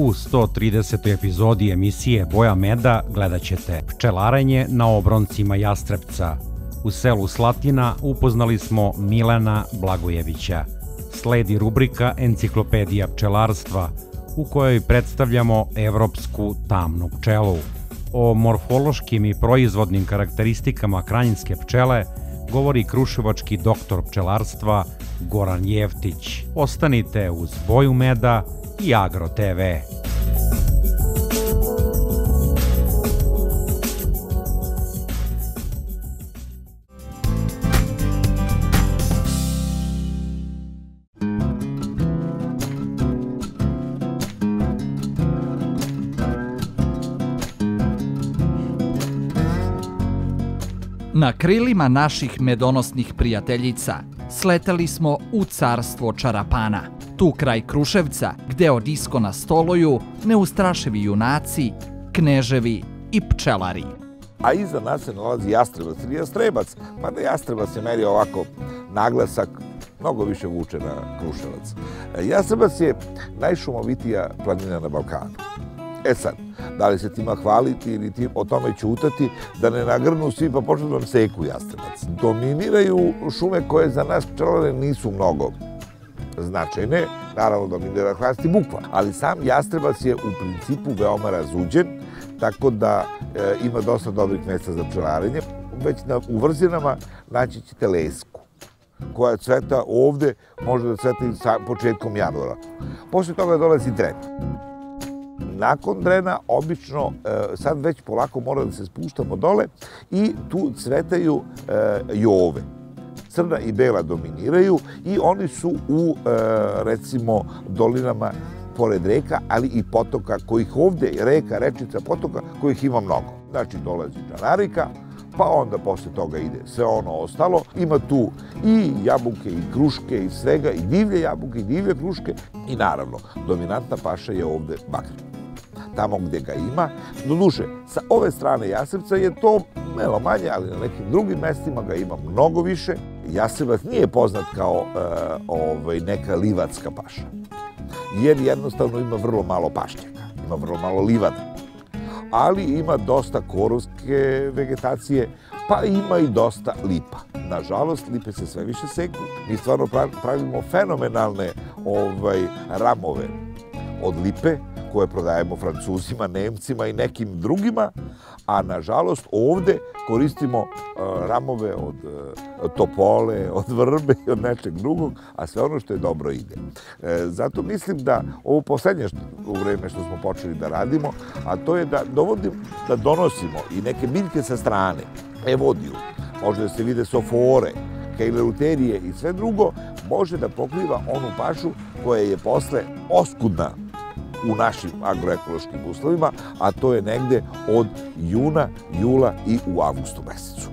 U 130. epizodi emisije Boja Meda gledat ćete pčelarenje na obroncima Jastrebca. U selu Slatina upoznali smo Milena Blagojevića. Sledi rubrika Enciklopedija pčelarstva, u kojoj predstavljamo evropsku tamnu pčelu. O morfološkim i proizvodnim karakteristikama kranjinske pčele govori kruševački doktor pčelarstva Goran Jevtić. Ostanite uz Boju Meda i Agro TV. Na krilima naših medonosnih prijateljica sletali smo u carstvo Čarapana, tu kraj Kruševca, gde od iskona stoluju neustrašivi junaci, kneževi i pčelari. A iza nas se nalazi jastrebac ili jastrebac, mada jastrebac se meri ovako naglasak, mnogo više vuče na Kruševac. Jastrebac je najšumovitija planina na Balkanu. E sad, da li se tima hvaliti ili tim o tome ćutati, da ne nagrnu svi pa počnu da vam seku jastrebac. Dominiraju šume koje za nas pčelare nisu mnogo značajne, naravno dominira hrast i bukva, ali sam jastrebac je u principu veoma razuđen, tako da e, ima dosta dobrih mesta za pčelarenje. Već na, u naći ćete lesku koja cveta ovde, može da cveta i sa početkom januara. Posle toga dolazi dren nakon drena obično e, sad već polako mora da se spuštamo dole i tu cvetaju e, jove. Crna i bela dominiraju i oni su u e, recimo dolinama pored reka, ali i potoka kojih ovde, reka, rečica, potoka, kojih ima mnogo. Znači dolazi Čanarika, pa onda posle toga ide sve ono ostalo. Ima tu i jabuke, i kruške, i svega, i divlje jabuke, i divlje kruške. I naravno, dominantna paša je ovde bakar tamo gde ga ima. Do duše, sa ove strane Jasevca je to malo manje, ali na nekim drugim mestima ga ima mnogo više. Jasevac nije poznat kao e, ovaj, neka livatska paša, jer jednostavno ima vrlo malo pašnjaka, ima vrlo malo livada. Ali ima dosta korovske vegetacije, pa ima i dosta lipa. Nažalost, lipe se sve više seku. Mi stvarno pravimo fenomenalne ovaj, ramove od lipe, koje prodajemo Francuzima, Nemcima i nekim drugima, a nažalost ovde koristimo uh, ramove od uh, topole, od vrbe i od nečeg drugog, a sve ono što je dobro ide. E, zato mislim da ovo poslednje vreme što smo počeli da radimo, a to je da dovodim, da donosimo i neke biljke sa strane, evodiju, može da se vide sofore, kejleruterije i sve drugo, može da pokriva onu pašu koja je posle oskudna u našim agroekološkim uslovima, a to je negde od juna, jula i u avgustu mesecu.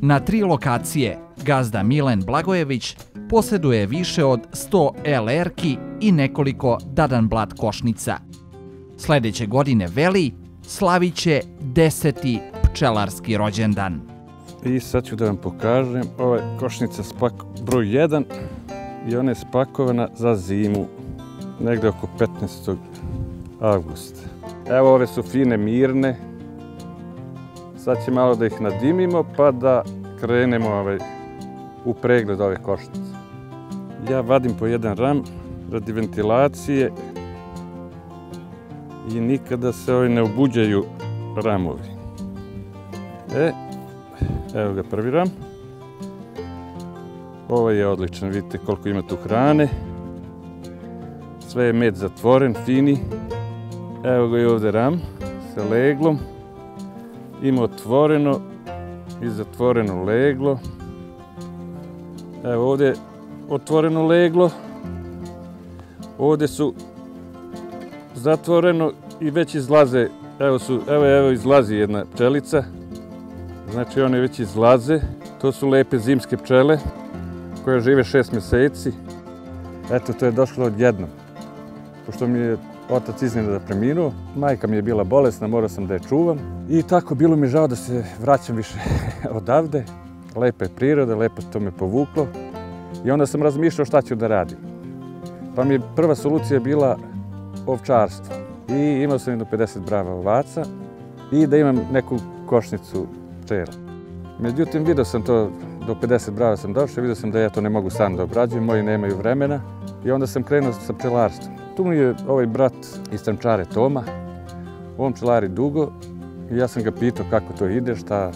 Na tri lokacije gazda Milen Blagojević posjeduje više od 100 LR-ki i nekoliko Dadanblat košnica. Sledeće godine Veli slavit će deseti pčelarski rođendan. I sad ću da vam pokažem, ova je košnica spak broj 1 i ona je spakovana za zimu, negde oko 15 avgust. Evo ove su fine, mirne. Sad će malo da ih nadimimo pa da krenemo ovaj, u pregled ove košnice. Ja vadim po jedan ram radi ventilacije i nikada se ovaj ne obuđaju ramovi. E, evo ga prvi ram. Ovo je odličan, vidite koliko ima tu hrane. Sve je med zatvoren, fini. Evo ga i ovde ram sa leglom. Ima otvoreno i zatvoreno leglo. Evo ovde otvoreno leglo. Ovde su zatvoreno i već izlaze. Evo, su, evo, evo izlazi jedna pčelica. Znači one već izlaze. To su lepe zimske pčele koje žive šest meseci. Eto, to je došlo odjednom. Pošto mi je otac iznena da preminuo, majka mi je bila bolesna, morao sam da je čuvam. I tako, bilo mi žao da se vraćam više odavde. Lepa je priroda, lepo to me povuklo. I onda sam razmišljao šta ću da radim. Pa mi je prva solucija bila ovčarstvo. I imao sam jedno 50 brava ovaca i da imam neku košnicu pčela. Međutim, vidio sam to, do 50 brava sam došao, vidio sam da ja to ne mogu sam da obrađujem, moji nemaju vremena i onda sam krenuo sa pčelarstvom. Tu mi je ovaj brat iz Trančare Toma, on pčelari dugo i ja sam ga pitao kako to ide, šta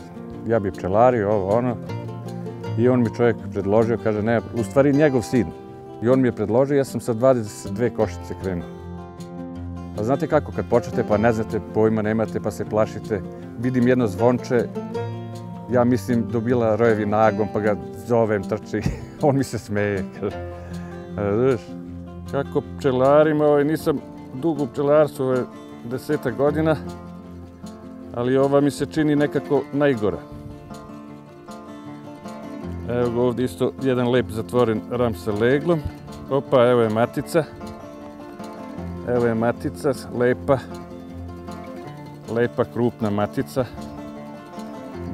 ja bi pčelario, ovo ono. I on mi čovjek predložio, kaže ne, u stvari njegov sin. I on mi je predložio, ja sam sa 22 košice krenuo. Pa znate kako, kad počnete pa ne znate, pojma nemate, pa se plašite, vidim jedno zvonče, ja mislim dobila rojevi nagom, pa ga zovem, trči, on mi se smeje, kaže. Znaš, kako pčelarima, ovaj, nisam dugo u pčelarstvu, ovaj, deseta godina, ali ova mi se čini nekako najgora. Evo ga ovdje isto jedan lep zatvoren ram sa leglom. Opa, evo je matica. Evo je matica, lepa. Lepa, krupna matica.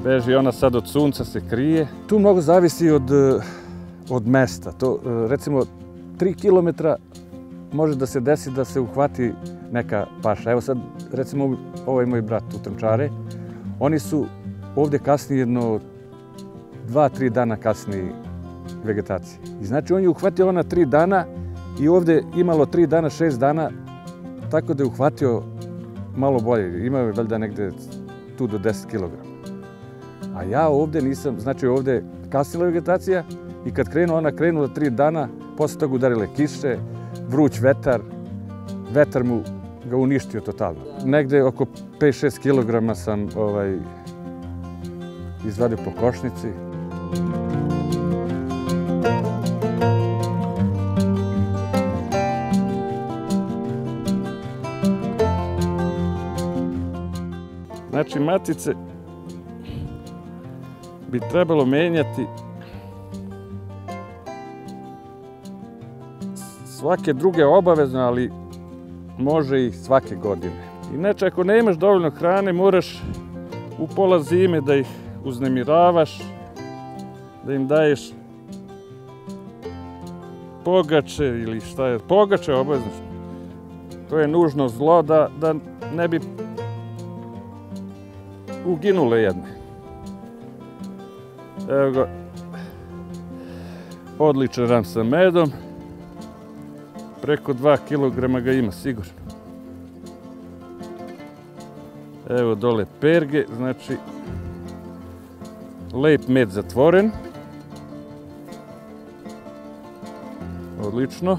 Beži ona sad od sunca, se krije. Tu mnogo zavisi od, od mesta. To, recimo, 3 km može da se desi da se uhvati neka paša. Evo sad, recimo, ovaj moj brat u Trnčare, oni su ovde kasnije jedno dva, tri dana kasnije vegetacije. I znači on je uhvatio ona tri dana i ovde imalo tri dana, šest dana, tako da je uhvatio malo bolje. Imao je valjda negde tu do 10 kg. A ja ovde nisam, znači ovde kasnila vegetacija i kad krenu, ona krenula tri dana, posle toga udarile kiše, vruć vetar, vetar mu ga uništio totalno. Negde oko 5-6 kg sam ovaj, izvadio po košnici. Znači, matice bi trebalo menjati svake druge obavezno, ali može i svake godine. Inače, ako ne imaš dovoljno hrane, moraš u pola zime da ih uznemiravaš, da im daješ pogače ili šta je, pogače obavezno. To je nužno zlo da, da ne bi uginule jedne. Evo ga, odličan ram sa medom. Preko 2 kg ga ima sigurno. Evo dole perge, znači lep med zatvoren. Odlično.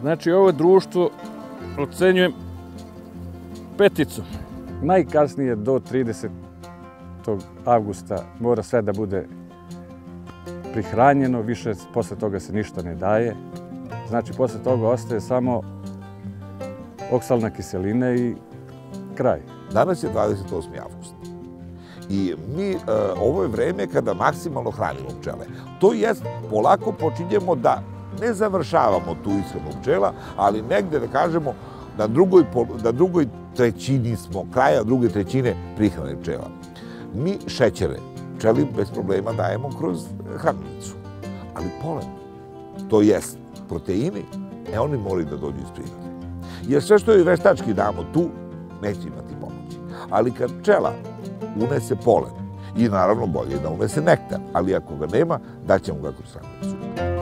Znači ovo društvo ocenjujem peticom. Najkasnije do 30. avgusta mora sve da bude prihranjeno, više posle toga se ništa ne daje. Znači, posle toga ostaje samo oksalna kiselina i kraj. Danas je 28. avgust. I mi, uh, ovo je vreme kada maksimalno hranimo pčele. To jest, polako počinjemo da ne završavamo tu ishranu pčela, ali negde da kažemo na drugoj, na drugoj trećini smo, kraja druge trećine prihrane pčela. Mi šećere pčeli bez problema dajemo kroz hranilicu. Ali polen, to jest proteini, e oni moraju da dođu iz prirode. Jer sve što je veštački damo tu, neće imati pomoći. Ali kad pčela unese polen, i naravno bolje da unese nektar, ali ako ga nema, daćemo ga kroz hranilicu.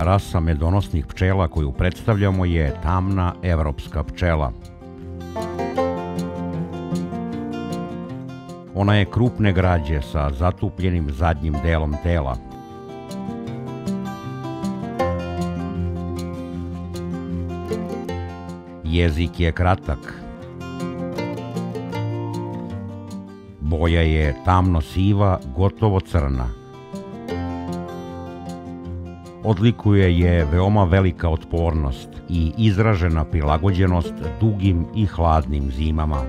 Rasa medonosnih pčela koju predstavljamo je tamna evropska pčela. Ona je krupne građe sa zatupljenim zadnjim delom tela. Jezik je kratak. Boja je tamno siva, gotovo crna. Odlikuje je veoma velika otpornost i izražena prilagođenost dugim i hladnim zimama.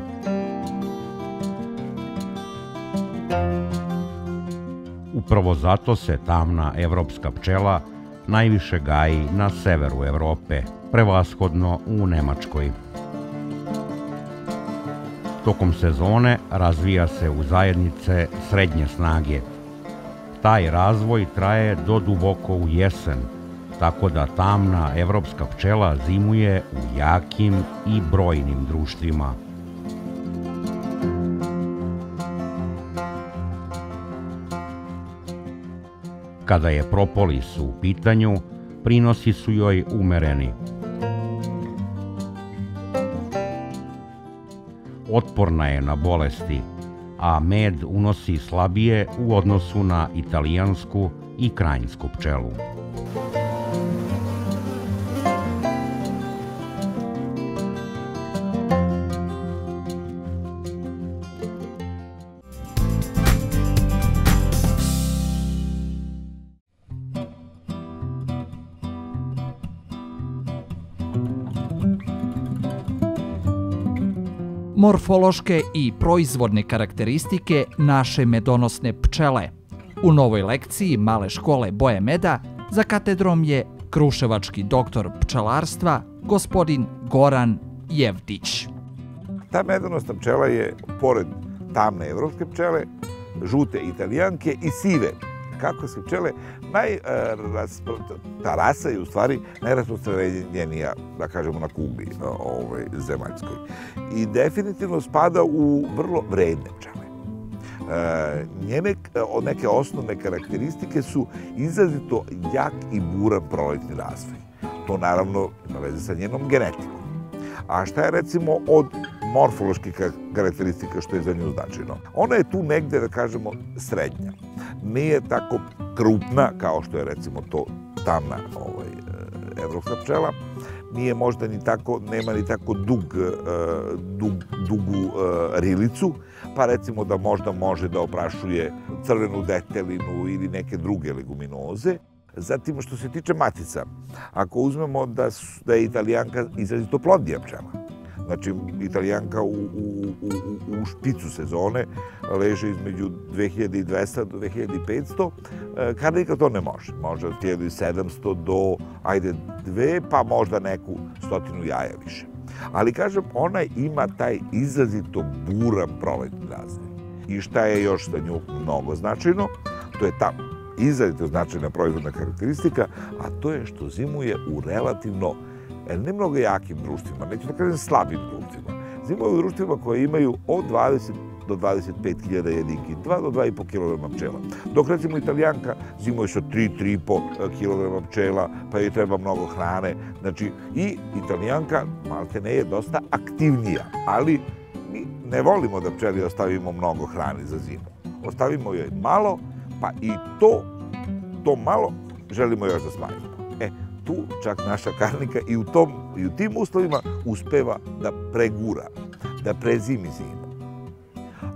Upravo zato se tamna evropska pčela najviše gaji na severu Evrope, prevashodno u Nemačkoj. Tokom sezone razvija se u zajednice srednje snage. Taj razvoj traje do duboko u jesen, tako da tamna evropska pčela zimuje u jakim i brojnim društvima. Kada je propolis u pitanju, prinosi su joj umereni. Otporna je na bolesti, a med unosi slabije u odnosu na italijansku i krajinjsku pčelu. Morfološke i proizvodne karakteristike naše medonosne pčele. U novoj lekciji Male škole boje meda za katedrom je kruševački doktor pčelarstva gospodin Goran Jevdić. Ta medonosna pčela je, pored tamne evropske pčele, žute italijanke i sive kako se pčele, naj, ta rasa je u stvari najrasprostranjenija, da kažemo, na kugli ovaj, zemaljskoj. I definitivno spada u vrlo vredne pčele. E, njene neke osnovne karakteristike su izrazito jak i buran proletni razvoj. To naravno ima veze sa njenom genetikom. A šta je recimo od morfoloških karakteristika što je za nju značajno? Ona je tu negde, da kažemo, srednja. Nije tako krupna kao što je recimo to tamna ovaj, e, evropska pčela. Nije možda ni tako, nema ni tako dug, e, dug, dugu e, rilicu, pa recimo da možda može da oprašuje crvenu detelinu ili neke druge leguminoze. Zatim, što se tiče matica, ako uzmemo da, da je italijanka izrazito plodnija pčela, znači italijanka u, u, u, u špicu sezone leže između 2200 do 2500, karnika to ne može. Može od 1700 do, ajde, dve, pa možda neku stotinu jaja više. Ali kažem, ona ima taj izrazito buran proletni razvoj. I šta je još za nju mnogo značajno, to je ta izrazito značajna proizvodna karakteristika, a to je što zimuje u relativno, e, ne mnogo jakim društvima, neću da kažem slabim društvima. Zimuje u društvima koje imaju od 20 do 25.000 jedinki, 2 do 2,5 kg pčela. Dok recimo italijanka zimuje sa 3-3,5 kg pčela, pa joj treba mnogo hrane. Znači, i italijanka malte ne je dosta aktivnija, ali mi ne volimo da pčeli ostavimo mnogo hrane za zimu. Ostavimo joj malo, pa i to, to malo želimo još da smanjimo. Tu čak naša karnika i u, tom, i u tim uslovima uspeva da pregura, da prezimi zimu.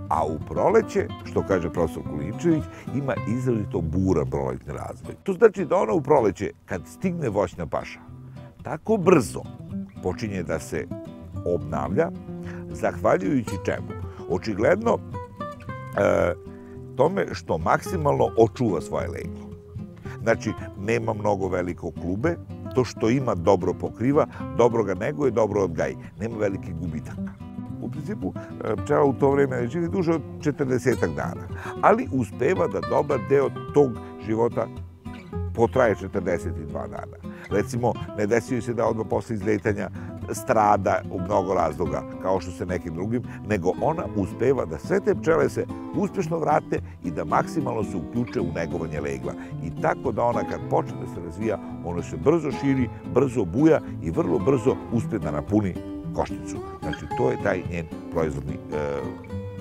A u proleće, što kaže profesor Kulinčević, ima izrazito buran proletni razvoj. To znači da ona u proleće, kad stigne voćna paša, tako brzo počinje da se obnavlja, zahvaljujući čemu? Očigledno, e, tome što maksimalno očuva svoje leglo. Znači, nema mnogo veliko klube, to što ima dobro pokriva, dobro ga neguje, dobro odgaji. Nema velikih gubitaka. U principu, e, pčela u to vreme živi duže od 40 dana, ali uspeva da dobar deo tog života potraje 42 dana. Recimo, ne desio se da odmah posle izletanja strada u mnogo razloga, kao što se nekim drugim, nego ona uspeva da sve te pčele se uspešno vrate i da maksimalno se uključe u negovanje legla. I tako da ona kad počne da se razvija, ona se brzo širi, brzo buja i vrlo brzo uspe da napuni košnicu. Znači, to je taj njen proizvodni, e,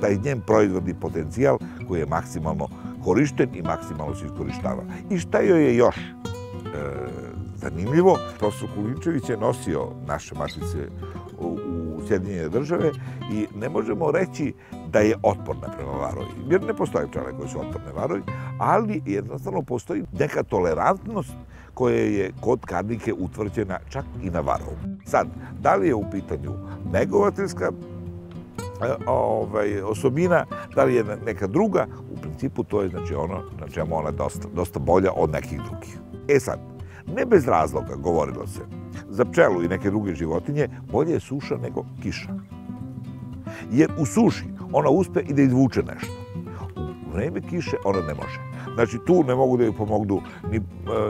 taj njen proizvodni potencijal koji je maksimalno korišten i maksimalno se iskorištava. I šta joj je još e, zanimljivo? Profesor Kulinčević je nosio naše matice u Sjedinjene države i ne možemo reći da je otporna prema varovi. Jer ne postoje pčele koje su otporne varovi, ali jednostavno postoji neka tolerantnost koja je kod karnike utvrđena čak i na varovu. Sad, da li je u pitanju negovateljska e, ovaj, osobina, da li je neka druga, u principu to je znači ono na čemu ona dosta, dosta bolja od nekih drugih. E sad, ne bez razloga govorilo se, za pčelu i neke druge životinje bolje je suša nego kiša. Jer u suši ona uspe i da izvuče nešto. Vreme kiše ona ne može. Znači, tu ne mogu da joj pomognu ni e,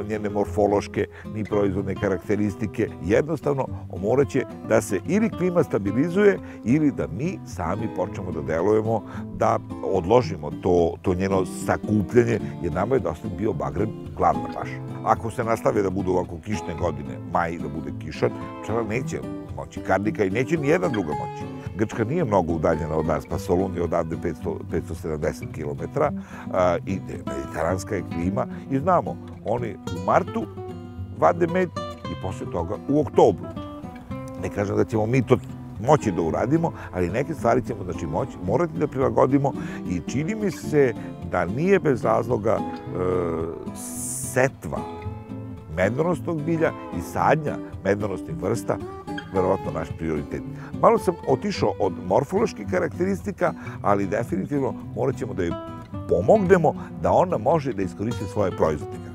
njene morfološke, ni proizvodne karakteristike. Jednostavno, morat će da se ili klima stabilizuje, ili da mi sami počnemo da delujemo, da odložimo to, to njeno sakupljanje, jer nama je dosta bio bagren glavna paša. Ako se nastave da budu ovako kišne godine, maj da bude kišan, pčela neće moći karnika i neće ni jedna druga moći. Grčka nije mnogo udaljena od nas, pa Solun je odavde 500, 570 km a, i mediteranska je klima i znamo, oni u martu vade med i posle toga u oktobru. Ne kažem da ćemo mi to moći da uradimo, ali neke stvari ćemo znači, moći, morati da prilagodimo i čini mi se da nije bez razloga e, setva medonosnog bilja i sadnja medonosnih vrsta verovatno naš prioritet. Malo sam otišao od morfoloških karakteristika, ali definitivno morat ćemo da joj pomognemo da ona može da iskoristi svoje proizvode.